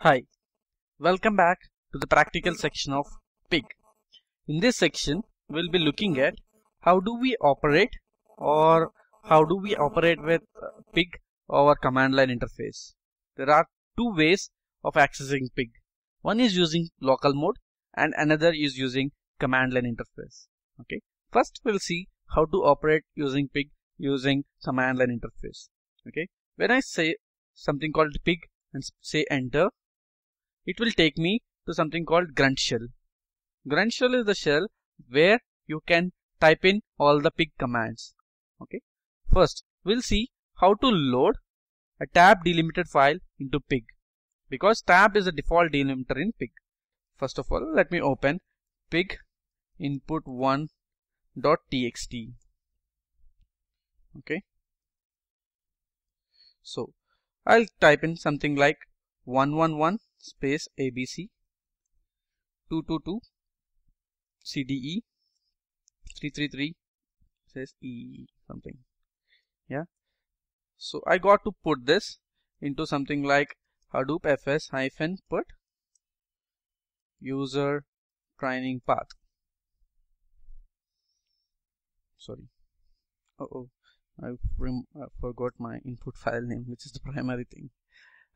Hi, welcome back to the practical section of pig. In this section, we'll be looking at how do we operate or how do we operate with uh, pig over command line interface. There are two ways of accessing pig. One is using local mode and another is using command line interface. Okay. First, we'll see how to operate using pig using command line interface. Okay. When I say something called pig and say enter, it will take me to something called grunt shell. Grunt shell is the shell where you can type in all the pig commands. Okay. First, we'll see how to load a tab delimited file into pig because tab is the default delimiter in pig. First of all, let me open pig input1.txt. Okay. So, I'll type in something like 111 space ABC 222 CDE 333 says E something. Yeah. So I got to put this into something like Hadoop FS hyphen put user training path. Sorry. Uh oh I, I forgot my input file name which is the primary thing.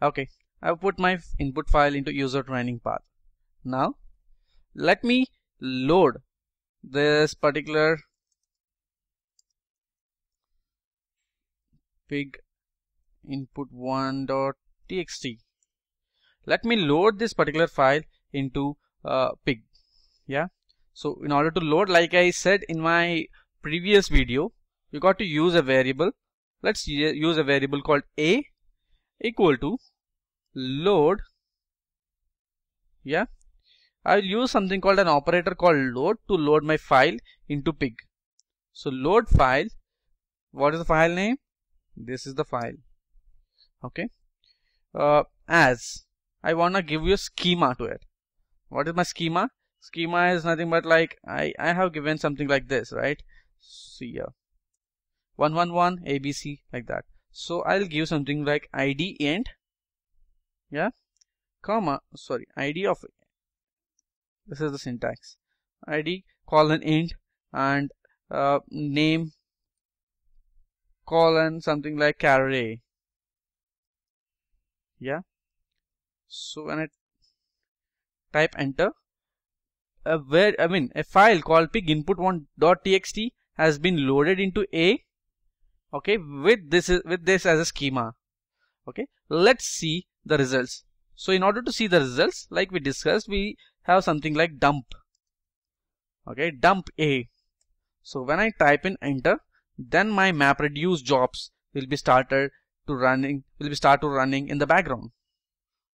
Okay I've put my input file into user training path. Now let me load this particular pig input1.txt. Let me load this particular file into uh, pig. Yeah. So in order to load, like I said in my previous video, you got to use a variable. Let's use a variable called a equal to load. Yeah. I'll use something called an operator called load to load my file into pig. So load file. What is the file name? This is the file. Okay. Uh, as I wanna give you a schema to it. What is my schema? Schema is nothing but like I, I have given something like this right? See here 111 ABC like that. So I'll give something like id int yeah? Comma sorry id of this is the syntax. Id colon int and uh, name colon something like array yeah? So when I type enter uh, where I mean a file called pig input1.txt has been loaded into a okay with this with this as a schema okay let's see the results. So in order to see the results, like we discussed, we have something like dump. Okay, dump A. So when I type in enter, then my MapReduce jobs will be started to running, will be start to running in the background.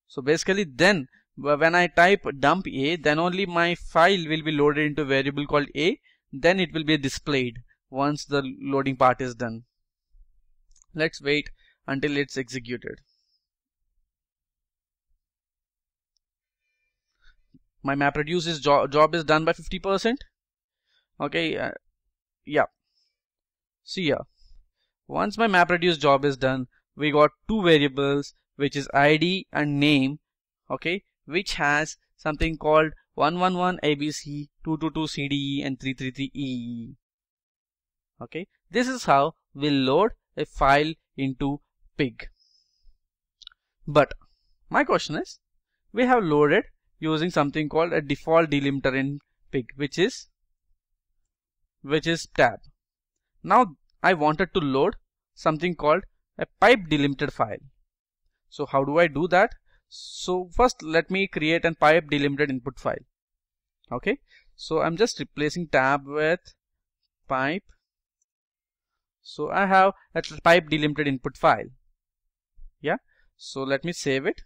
So basically then when I type dump A, then only my file will be loaded into variable called A, then it will be displayed once the loading part is done. Let's wait until it's executed. my map reduces jo job is done by 50% okay uh, yeah. See here once my map reduce job is done we got two variables which is id and name okay which has something called 111 abc 222 cde and 333 ee okay this is how we load a file into pig. But my question is we have loaded using something called a default delimiter in pig which is which is tab. Now I wanted to load something called a pipe delimited file. So how do I do that? So first let me create a pipe delimited input file. Okay? So I'm just replacing tab with pipe. So I have a pipe delimited input file yeah? So let me save it.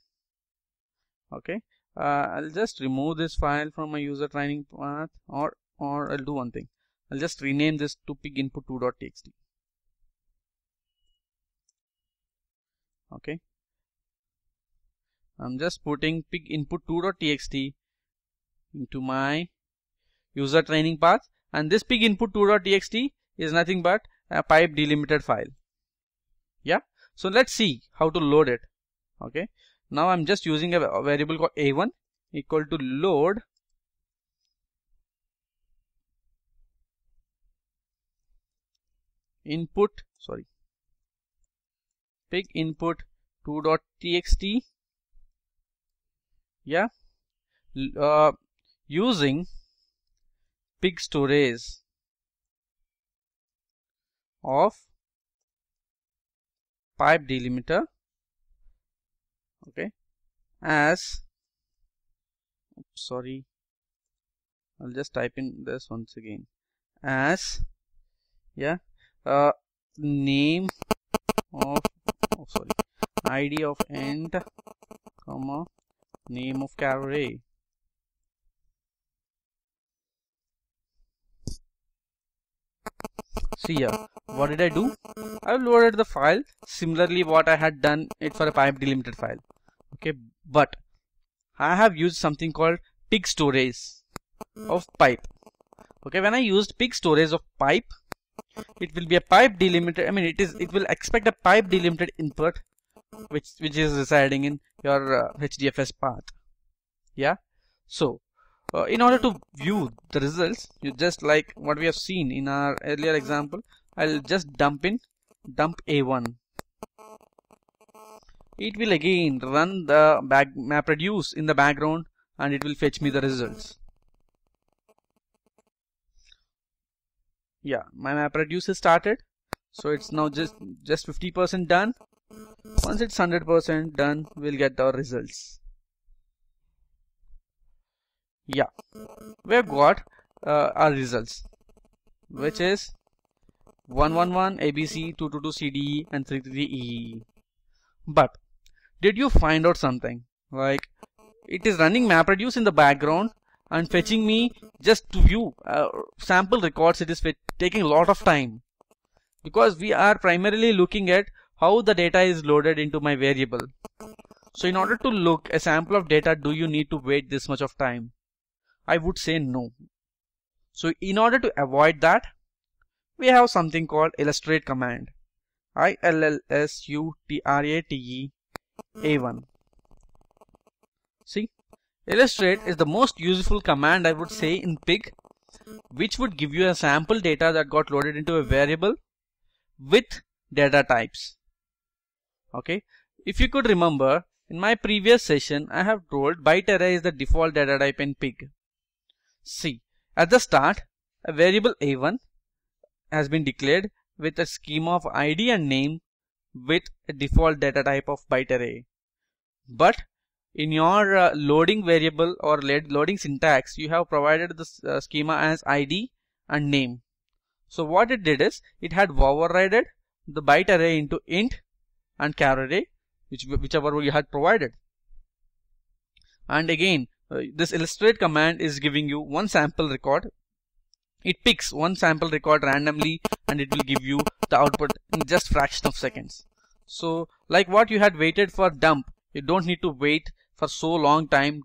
Okay? Uh, I'll just remove this file from my user training path or or I'll do one thing. I'll just rename this to pig input2.txt okay? I'm just putting pig input2.txt into my user training path and this pig input2.txt is nothing but a pipe delimited file. Yeah so let's see how to load it. Okay. Now I'm just using a variable called a1 equal to load. Input sorry. Pig input 2.txt yeah. Uh, using pig storage of pipe delimiter okay as oops, sorry I'll just type in this once again as yeah uh, name of oh, sorry id of int comma name of array see here what did I do? I loaded the file. Similarly what I had done it for a pipe delimited file. Okay but I have used something called pig storage of pipe. Okay when I used pig storage of pipe it will be a pipe delimited I mean it is it will expect a pipe delimited input which which is residing in your uh, HDFS path. Yeah? So uh, in order to view the results you just like what we have seen in our earlier example I'll just dump in dump a1 it will again run the back map reduce in the background and it will fetch me the results. Yeah my map reduce is started. So it's now just just 50% done. Once it's 100% done we'll get our results yeah. We've got uh, our results which is 111 ABC 222 CDE and 33 EE but did you find out something? Like it is running MapReduce in the background and fetching me just to view uh, sample records. It is taking a lot of time because we are primarily looking at how the data is loaded into my variable. So in order to look a sample of data do you need to wait this much of time I would say no. So in order to avoid that we have something called illustrate command. I L L S U T R A T E A1 see? Illustrate is the most useful command I would say in pig which would give you a sample data that got loaded into a variable with data types. Okay, if you could remember in my previous session I have told byte array is the default data type in pig. See, at the start a variable a1 has been declared with a schema of id and name with a default data type of byte array. But in your uh, loading variable or loading syntax you have provided the uh, schema as id and name. So what it did is it had overridden the byte array into int and char array which whichever you had provided. And again uh, this illustrate command is giving you one sample record. It picks one sample record randomly and it will give you the output in just fraction of seconds. So like what you had waited for dump you don't need to wait for so long time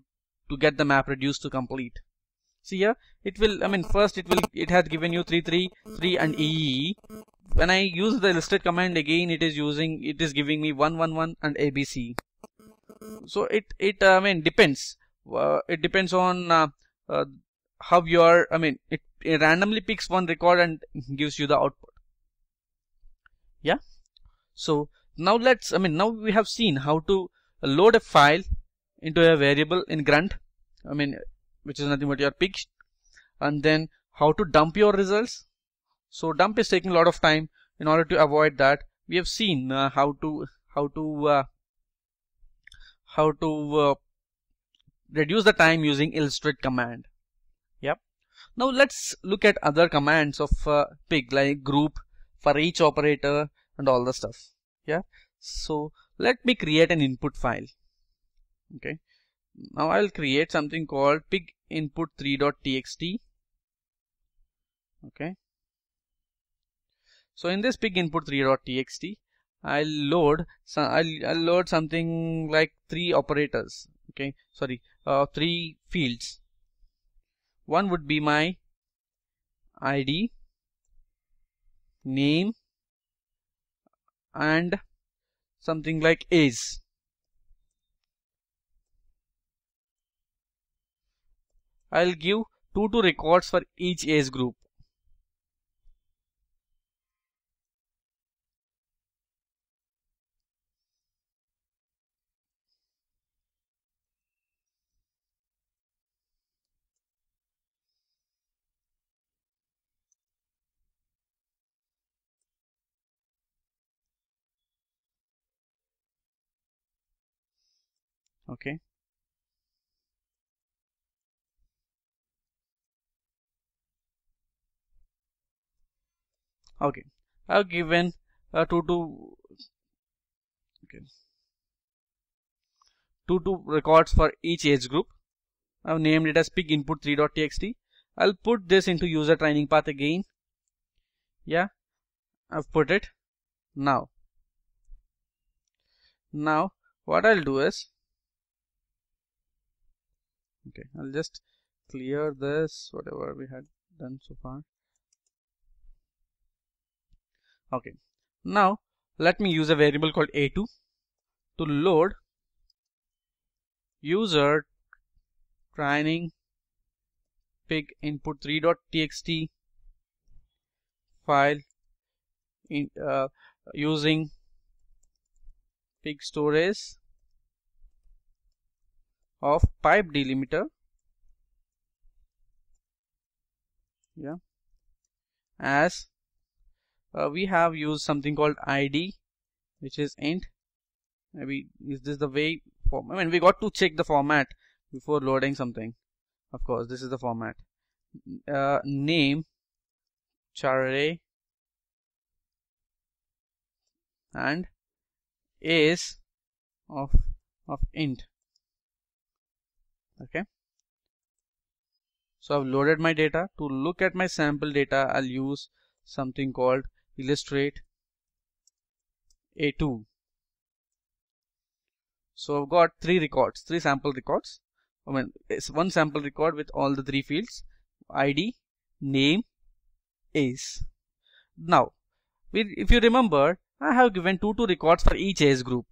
to get the map reduced to complete. See here it will I mean first it will it has given you 333 and EE when I use the illustrate command again it is using it is giving me 111 and ABC so it it I mean depends it depends on uh, uh, how you are I mean it, it randomly picks one record and gives you the output. Yeah? So now let's I mean now we have seen how to load a file into a variable in grunt I mean which is nothing but your pig and then how to dump your results. So dump is taking a lot of time. In order to avoid that we have seen uh, how to how to uh, how to uh, reduce the time using illustrate command. Yep. Now let's look at other commands of uh, pig like group for each operator and all the stuff. Yeah? So let me create an input file. Okay? Now I'll create something called pig input 3.txt okay? So in this pig input 3.txt I'll load so I'll, I'll load something like three operators. Okay? Sorry uh, three fields. One would be my id name and something like is I'll give two to records for each age group. Okay. Okay. I've given uh, two to okay. Two to records for each age group. I've named it as pig input 3.txt I'll put this into user training path again. Yeah. I've put it. Now. Now what I'll do is okay I'll just clear this whatever we had done so far. Okay now let me use a variable called a2 to load user training pig input 3.txt file in uh, using pig storage of pipe delimiter. Yeah. As uh, we have used something called id which is int. Maybe is this the way for I mean we got to check the format before loading something. Of course this is the format. Uh, name char and is of of int okay. So I've loaded my data. To look at my sample data I'll use something called illustrate a2 so I've got three records three sample records. I mean it's one sample record with all the three fields. ID name is now if you remember I have given two two records for each age group.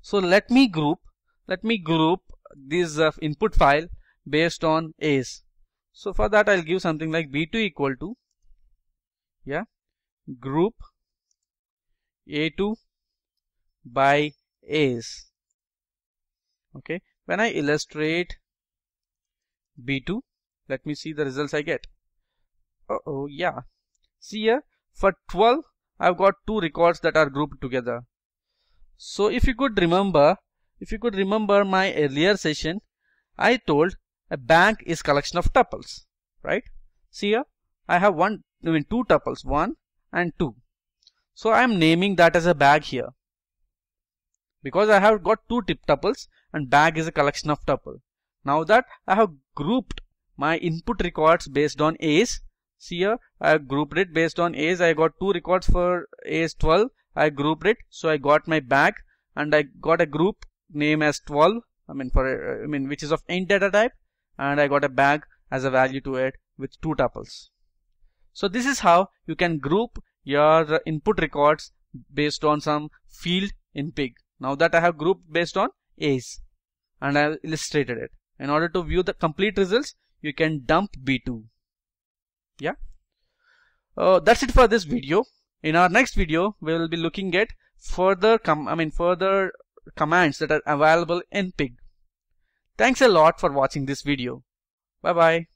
So let me group let me group this uh, input file based on age so for that I'll give something like b2 equal to yeah group a2 by age okay. When I illustrate b2 let me see the results I get. Uh oh yeah. See here for 12 I've got two records that are grouped together. So if you could remember if you could remember my earlier session I told a bag is collection of tuples right? See here I have one I mean two tuples one and two. So I am naming that as a bag here. Because I have got two tip tuples and bag is a collection of tuple. Now that I have grouped my input records based on age see here I grouped it based on age I got two records for age 12 I grouped it so I got my bag and I got a group name as 12 I mean for I mean which is of int data type and I got a bag as a value to it with two tuples. So this is how you can group your input records based on some field in pig. Now that I have grouped based on age and I illustrated it. In order to view the complete results, you can dump B2. Yeah. Uh, that's it for this video. In our next video, we will be looking at further com I mean further commands that are available in pig. Thanks a lot for watching this video. Bye bye.